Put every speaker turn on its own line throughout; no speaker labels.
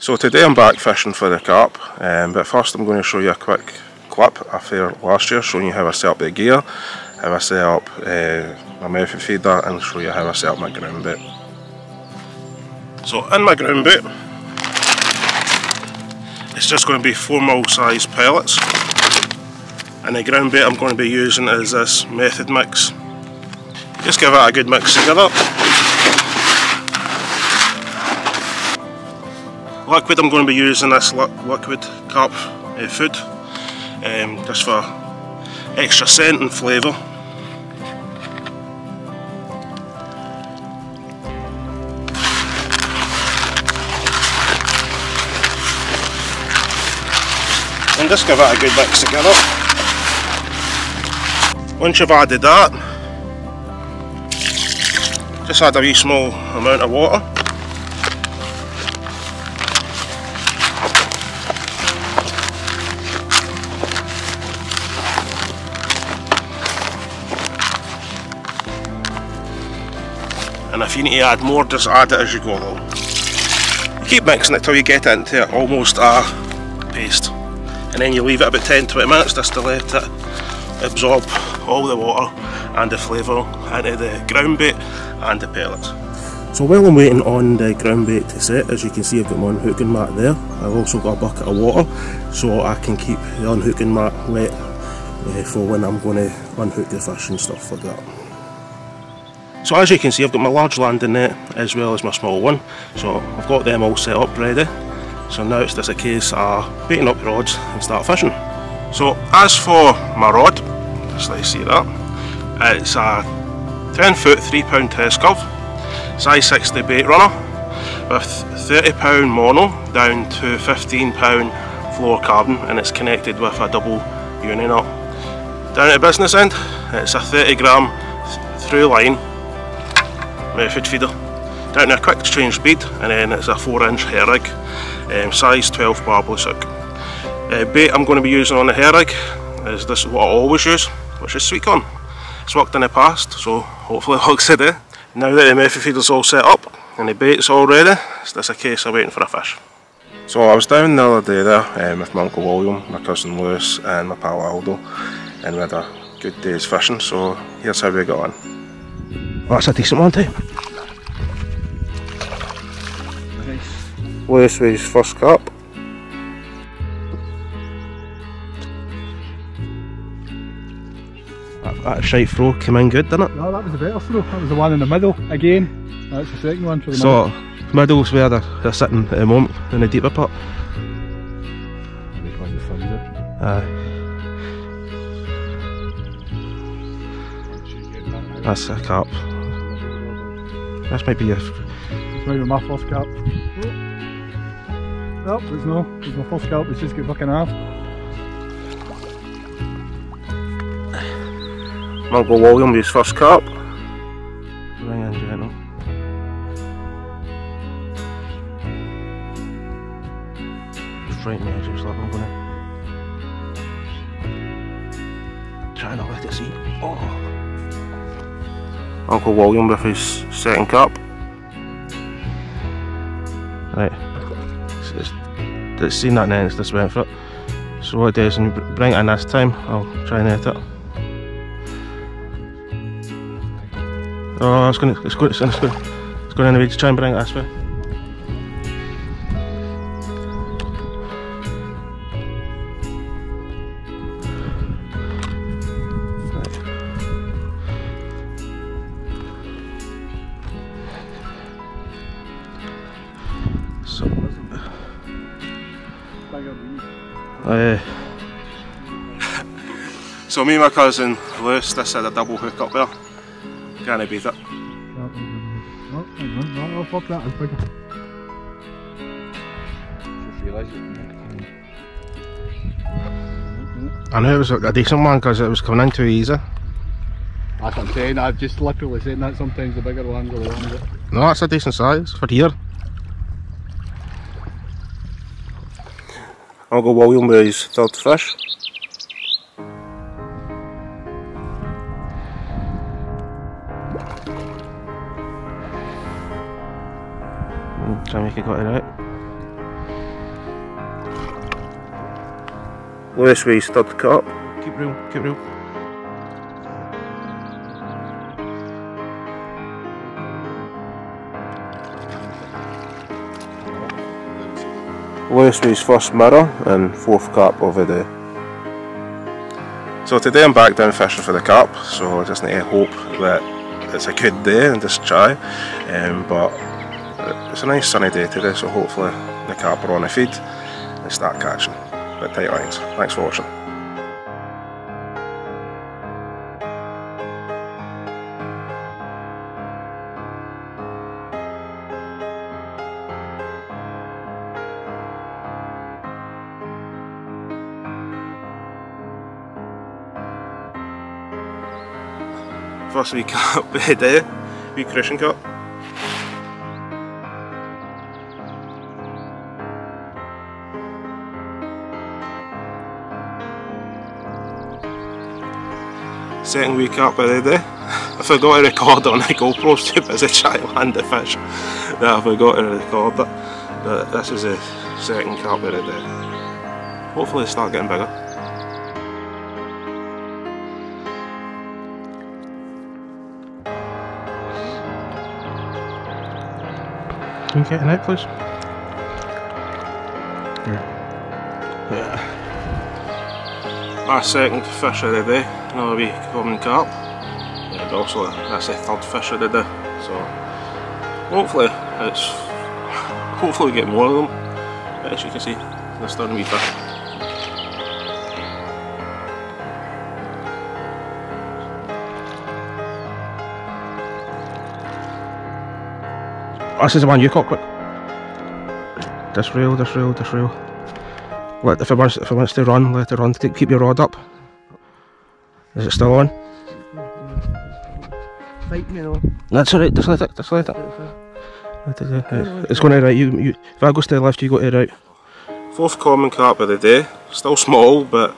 So today I'm back fishing for the carp, um, but first I'm going to show you a quick clip I filmed last year showing you how I set up the gear, how I set up uh, my method feeder and show you how I set up my ground bait. So in my ground bait, it's just going to be 4 mil size pellets and the ground bait I'm going to be using is this method mix. Just give it a good mix together. Liquid I'm going to be using this li liquid carp uh, food um, just for extra scent and flavour. And just give it a good mix together. Once you've added that, just add a wee small amount of water. And if you need to add more just add it as you go along. You Keep mixing it till you get it into almost a paste and then you leave it about 10-20 minutes just to let it absorb all the water and the flavour into the ground bait and the pellets. So while I'm waiting on the ground bait to set, as you can see I've got my unhooking mat there. I've also got a bucket of water so I can keep the unhooking mat wet uh, for when I'm going to unhook the fish and stuff like that. So as you can see I've got my large landing net as well as my small one so I've got them all set up ready so now it's just a case of baiting up the rods and start fishing. So as for my rod, just let you see that, it's a 10 foot 3 pound test curve, size 60 bait runner with 30 pound mono down to 15 pound fluorocarbon and it's connected with a double uni knot. Down at the business end it's a 30 gram through line method feeder. Down to a quick change speed and then it's a 4 inch hair rig, um, size 12 barbless hook. Uh, bait I'm going to be using on the hair rig is this is what I always use, which is sweet corn. It's worked in the past so hopefully it works today. Now that the method feeder's all set up and the bait's all ready, it's just a case of waiting for a fish. So I was down the other day there um, with my uncle William, my cousin Lewis and my pal Aldo and we had a good day's fishing so here's how we got on. Well, that's a decent one too. Nice. Lewis with his first carp. That, that shite throw came in good, didn't it?
No, that was a better throw. That was the one in the middle again. That's the second one for the
so,
middle.
So, middle's where they're, they're sitting at the moment, in the deeper part. Aye. That's a carp. This might be a.
This might be my first carp. Oh. Nope, there's no. It's my first carp. It's just get fucking half.
Uncle William his first carp. Ring in gentle. Just right in the edge of slip, I'm gonna try not let it see. Oh. Uncle William with his second carp. Right. It's, it's, it's seen that then, it's just went for it. So what it is, when you bring it in this time, I'll try and net it. Oh, it's going to, it's going, it's going, it's going, it's going anyway, just try and bring it this way. So me and my cousin Lewis, this had a double hook up there. Can't beat it.
Oh, hang on. No, oh, fuck that. It's bigger.
I knew it was a decent one because it was coming in too easy.
That's what I'm saying. I've just literally said that sometimes the bigger ones are the ones that.
No, that's a decent size for here. I'll go William with his third fish. try and make a gutter out. Lewis Way stud cut. Keep real, keep real. Lewis Way's first mirror and fourth carp of the day. So today I'm back down fishing for the carp, so I just need to hope that it's a good day and just try. Um, but it's a nice sunny day today, so hopefully the carp are on the feed and start catching. But tight lines. Thanks for watching. First wee carp of the day, wee crushing carp. Second week up day. I forgot to record on the GoPro, too busy trying to land the fish that I forgot to record it. But this is the second carp day. Hopefully they start getting bigger. Can you get an out please? Our second fish of the day, another wee common carp. And also that's the third fish of the day. So hopefully it's hopefully we get more of them. But as you can see, they're starting wee fish. This is the one you caught quick. This reel, this reel, this reel. Let if it wants if it wants to run, let it run. Keep your rod up. Is it still on?
Fight me though.
That's alright, just let it, just let it. Let it, It's going to right, you, you, if I go to the left, you go to the right. Fourth common carp of the day, still small, but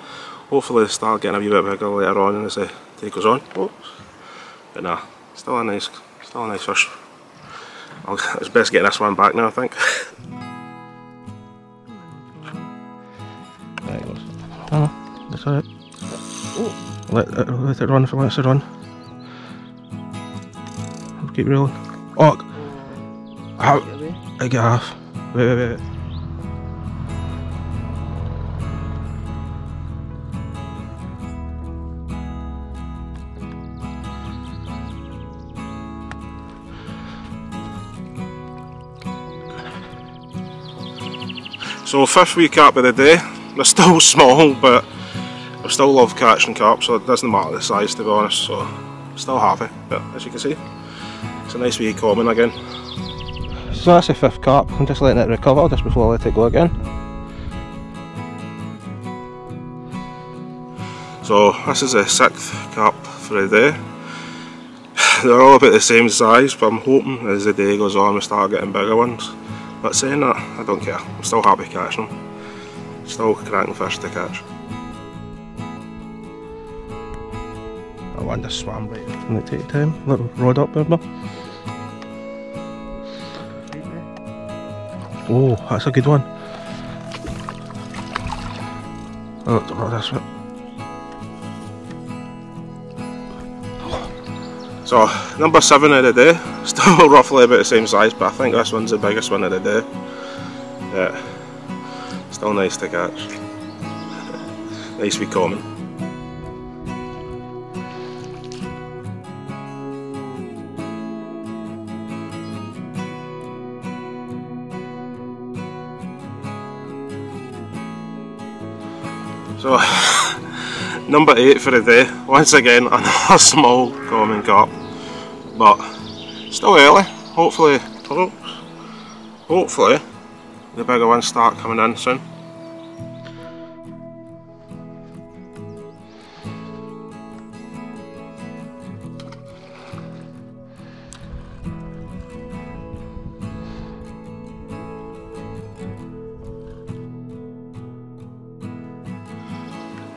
hopefully start getting a wee bit bigger later on as the day goes on. Oh. But nah, still a nice, still a nice fish. I'll, it's best getting this one back now, I think. oh, that's alright. Let, it, let it run if it wants to run. Keep reeling. Oh! How? I get off. Wait, wait, wait. So fifth wee carp of the day. They're still small but I still love catching carp so it doesn't matter the size to be honest so I'm still happy but as you can see it's a nice wee common again. So that's the fifth carp, I'm just letting it recover just before I let it go again. So this is the sixth carp for the day. They're all about the same size but I'm hoping as the day goes on we start getting bigger ones. But saying that, I don't care. I'm still happy catching them. Still cracking fish to catch. I want this swam bait. Can it take time? Little rod up, remember? Oh, that's a good one. Oh, oh that's it. So, number seven of the day, still roughly about the same size, but I think this one's the biggest one of the day. Yeah, still nice to catch. nice wee common. So, number 8 for the day, once again another small common carp, but still early, hopefully, hopefully the bigger ones start coming in soon.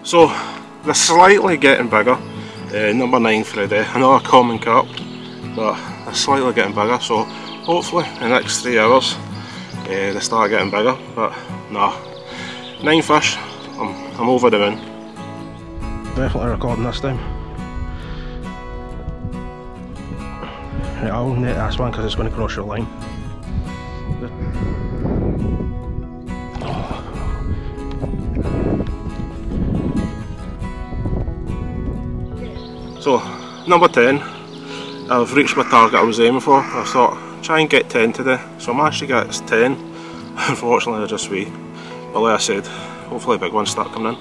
So they're slightly getting bigger. Uh, number 9 for the day, another common carp, but they're slightly getting bigger so hopefully in the next 3 hours uh, they start getting bigger but nah, 9 fish, I'm, I'm over the moon. Definitely recording this time. Right, I'll net this one because it's going to cross your line. So, number 10, I've reached my target I was aiming for. I thought, try and get 10 today. So I'm actually got 10. Unfortunately, they're just wee. But like I said, hopefully big ones start coming in.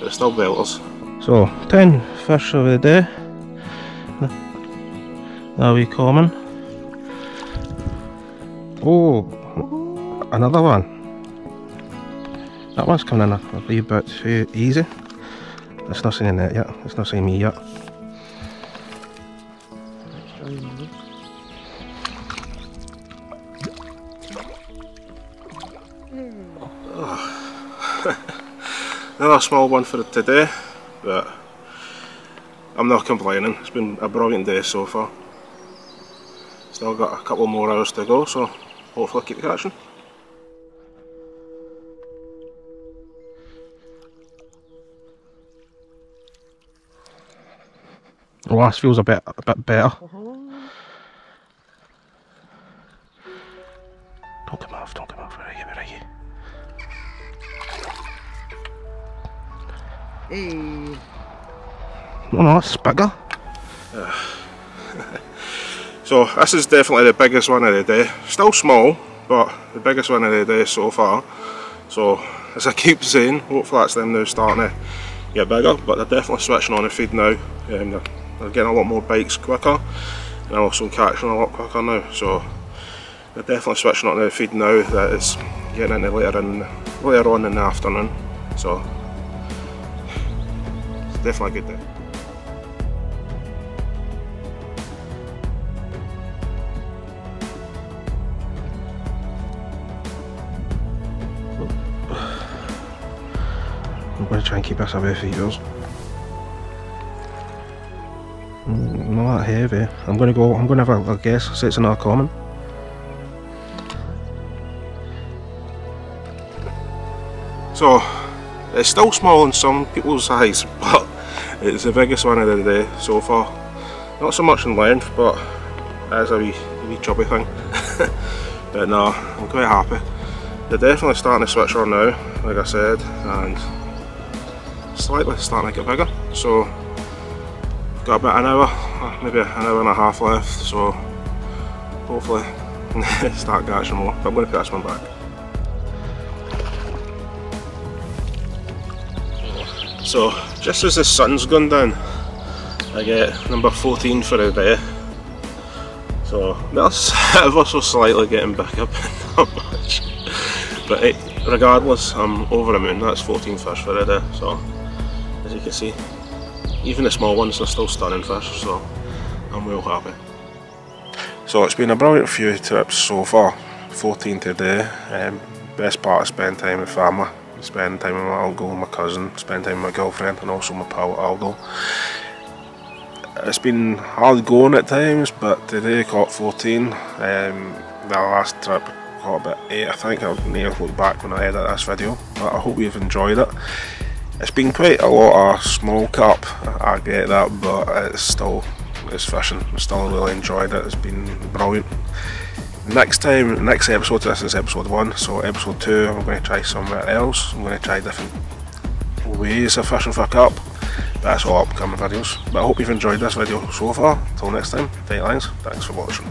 But it's still belters. So, 10 fish of the day. That wee common. Oh, another one. That one's coming in a, wee bit too easy. It's not saying it yet. It's not saying me yet. Another small one for today, but I'm not complaining. It's been a brilliant day so far. Still got a couple more hours to go, so hopefully I keep catching. The last feels a bit a bit better. Uh. Don't come off, Hey. No, that's bigger. so this is definitely the biggest one of the day. Still small, but the biggest one of the day so far. So as I keep saying, hopefully that's them now starting to get bigger, but they're definitely switching on the feed now. Um, they're, they're getting a lot more bites quicker and also catching a lot quicker now. So they're definitely switching on the feed now that it's getting into later in later on in the afternoon. So definitely good day. I'm going to try and keep us away feeders. Mm, not that heavy. I'm going to go, I'm going to have a, a guess, say it's another common. So, it's still small in some people's eyes, but it's the biggest one of the day so far. Not so much in length, but it's a wee, wee chubby thing. but no, I'm quite happy. They're definitely starting to switch on now, like I said, and slightly starting to get bigger. So, got about an hour, uh, maybe an hour and a half left, so hopefully start catching more. But I'm going to put this one back. So just as the sun's gone down, I get number 14 for a day. So that's ever so slightly getting back up, not much. But it, regardless, I'm over the moon, that's 14 fish for a day. So as you can see, even the small ones are still stunning fish, so I'm real happy. So it's been a brilliant few trips so far, 14 today. Um, best part of spending time with family spend time with my uncle, my cousin, spend time with my girlfriend and also my pal Aldo. It's been hard going at times, but today I caught 14. Um, the last trip caught about 8 I think, I'll need to look back when I edit this video, but I hope you've enjoyed it. It's been quite a lot of small carp, I get that, but it's still, it's fishing, I still really enjoyed it, it's been brilliant. Next time, next episode, this is episode 1, so episode 2 I'm going to try somewhere else, I'm going to try different ways of fishing for carp. That's all upcoming videos. But I hope you've enjoyed this video so far. Till next time, tight lines, thanks for watching.